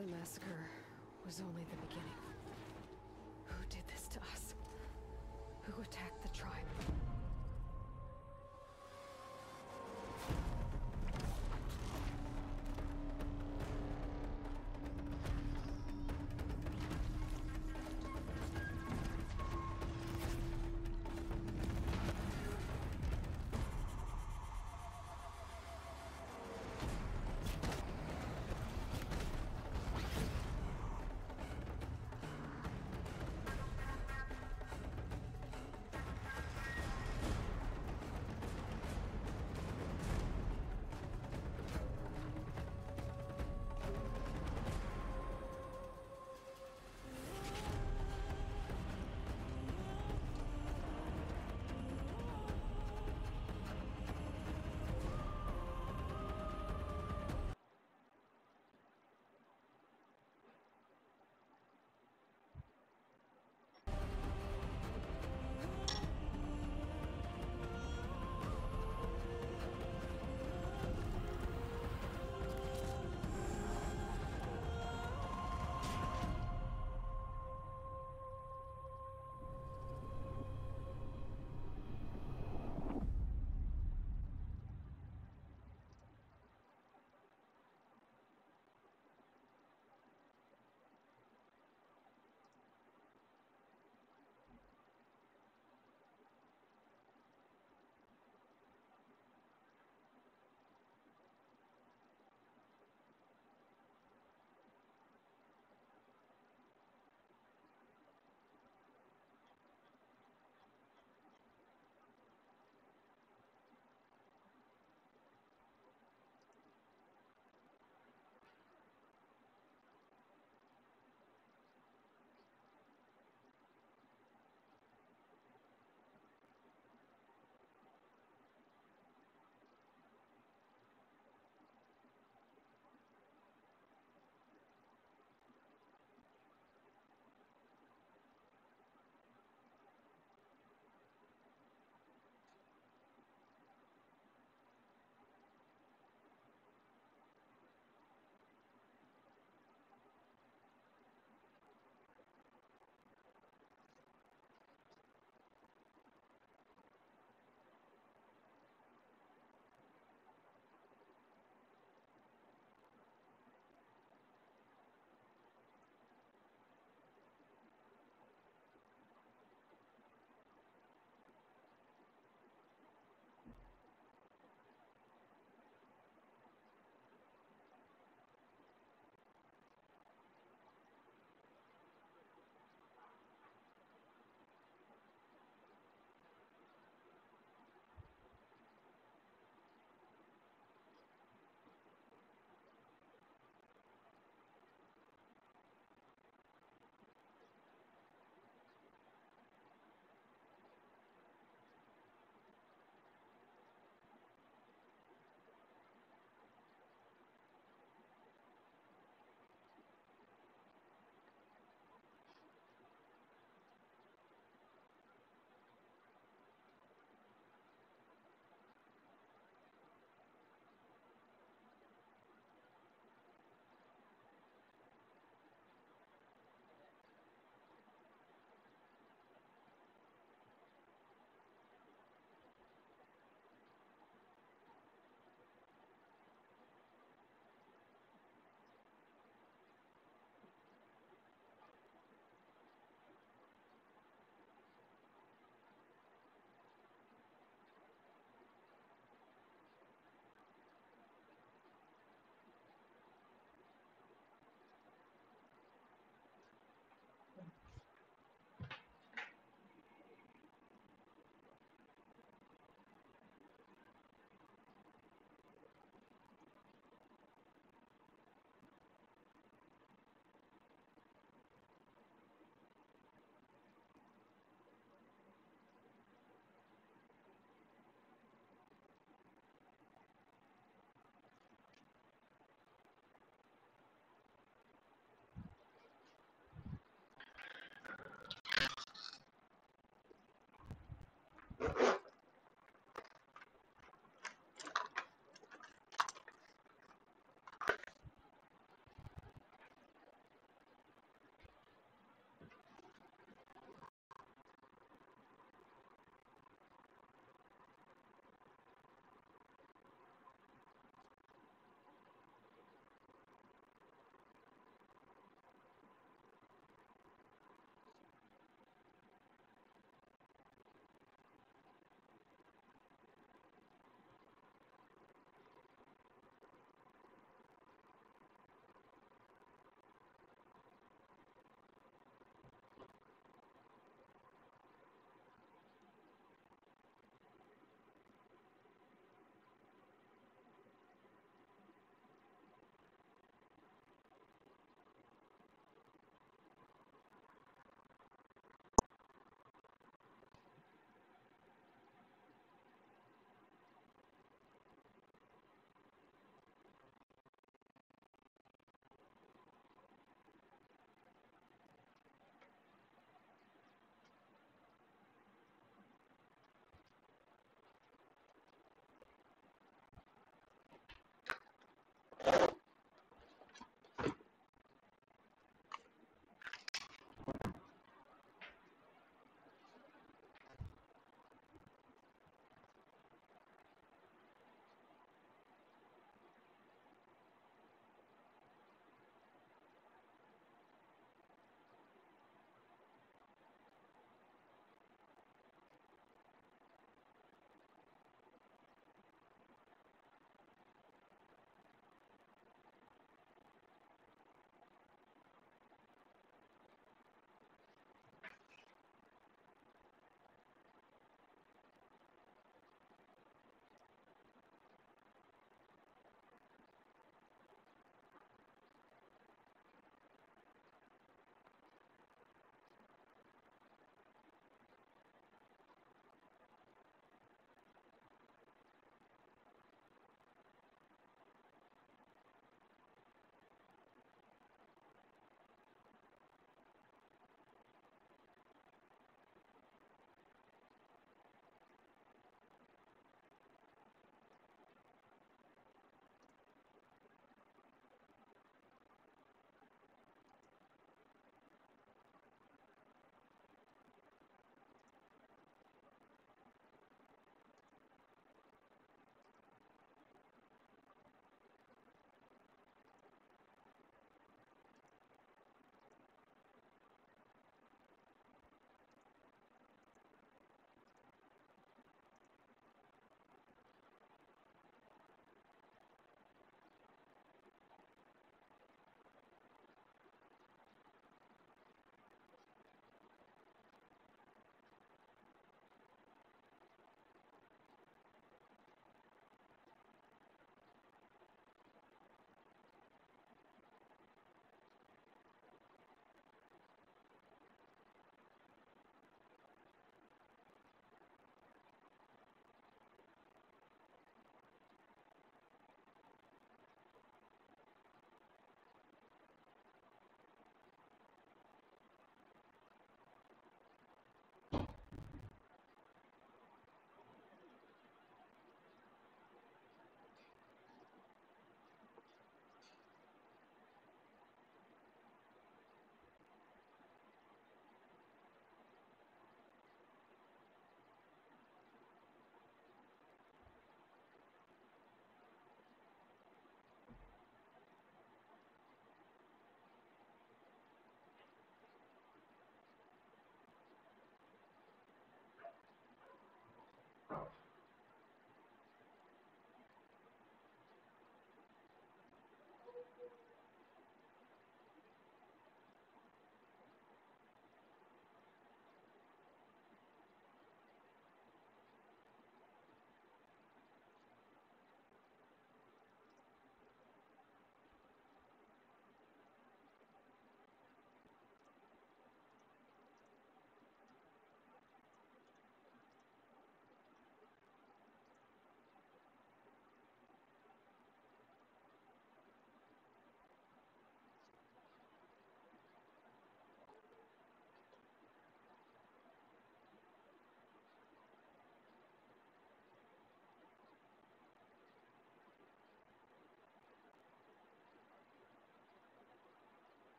The massacre was only the beginning. Who did this to us? Who attacked the tribe?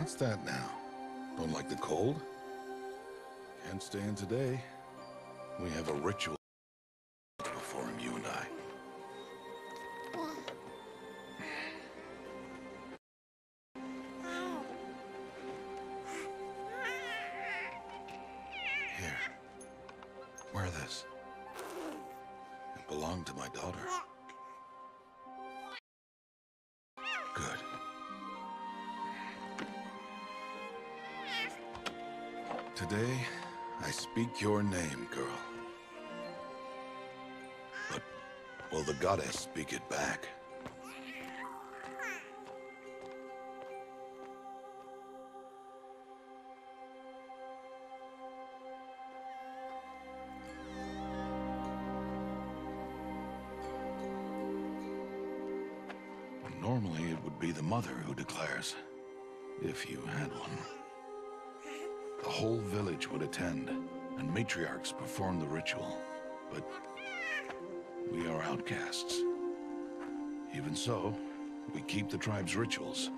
What's that now? Don't like the cold? Can't stand today. We have a ritual perform, you and I. Here. Wear this. It belonged to my daughter. Today, I speak your name, girl. But will the goddess speak it back? Normally, it would be the mother who declares, if you had one. Whole village would attend, and matriarchs perform the ritual. But we are outcasts. Even so, we keep the tribe's rituals.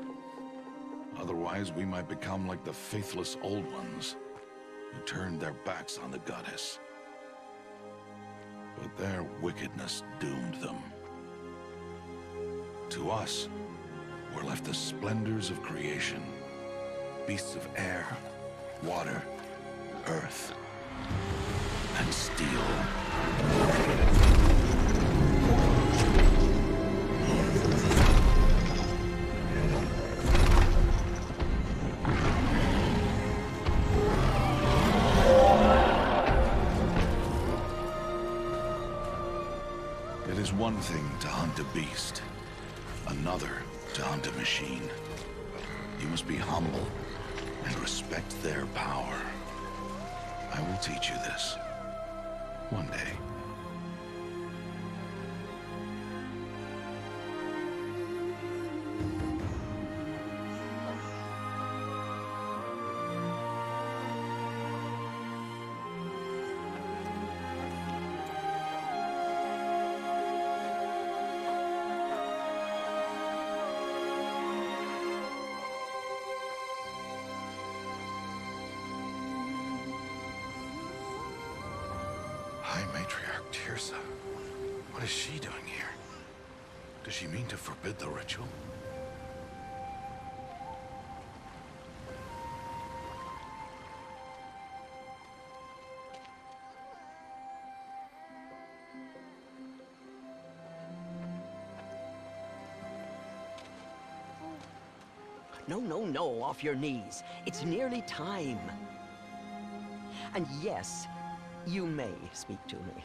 Otherwise, we might become like the faithless Old Ones, who turned their backs on the goddess. But their wickedness doomed them. To us, were left the splendors of creation. Beasts of air, water, earth, and steel. It is one thing to hunt a beast, another to hunt a machine. You must be humble and respect their power. I will teach you this. One day. Teersa. What is she doing here? Does she mean to forbid the ritual? No, no, no, off your knees. It's nearly time. And yes, you may speak to me.